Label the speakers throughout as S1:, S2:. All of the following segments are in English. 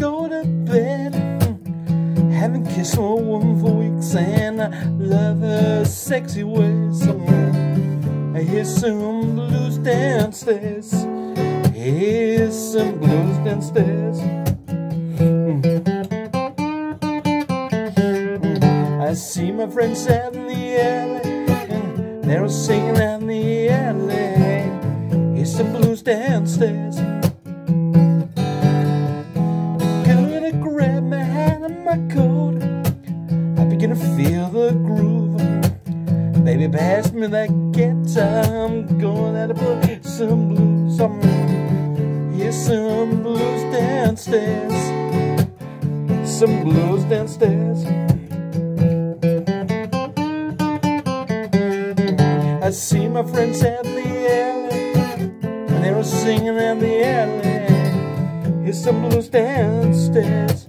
S1: go to bed. Haven't kissed a woman for weeks and I love her sexy ways. I hear some blues downstairs. Hear some blues downstairs. Mm. I see my friends out in the alley. They're all singing out in the alley. Hear some blues downstairs. To feel the groove. Baby, pass me that guitar. I'm going to play some blues. Some, yeah, some blues downstairs. Some blues downstairs. I see my friends at the alley, and they were singing at the alley. Here's some blues downstairs.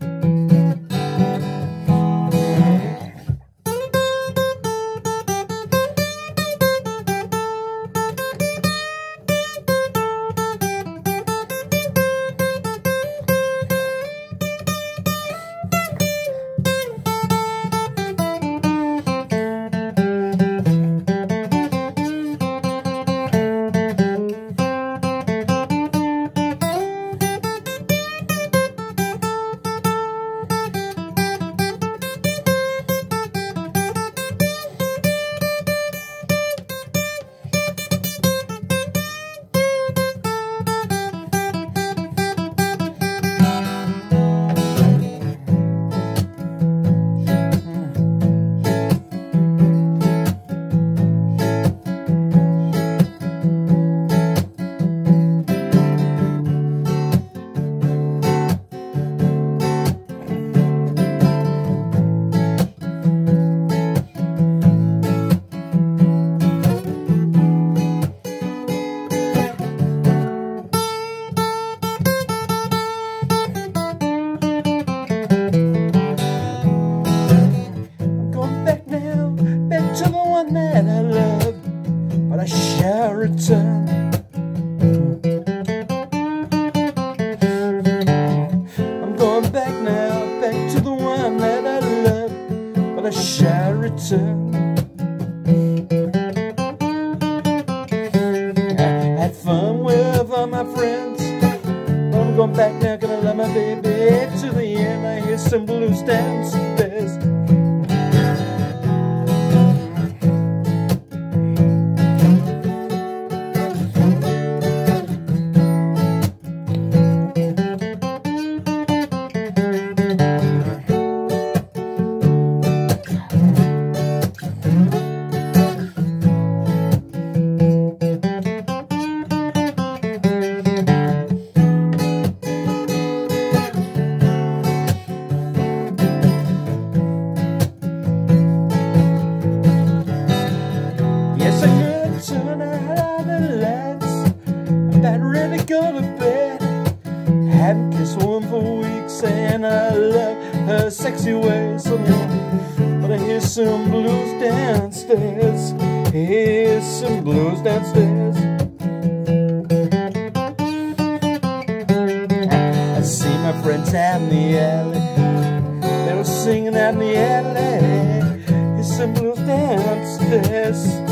S1: Some blues downstairs. her sexy way so long. But I hear some blues downstairs. Hear some blues downstairs. I see my friends out in the alley. They were singing out in the alley. Hear some blues downstairs.